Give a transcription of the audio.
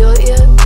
your ear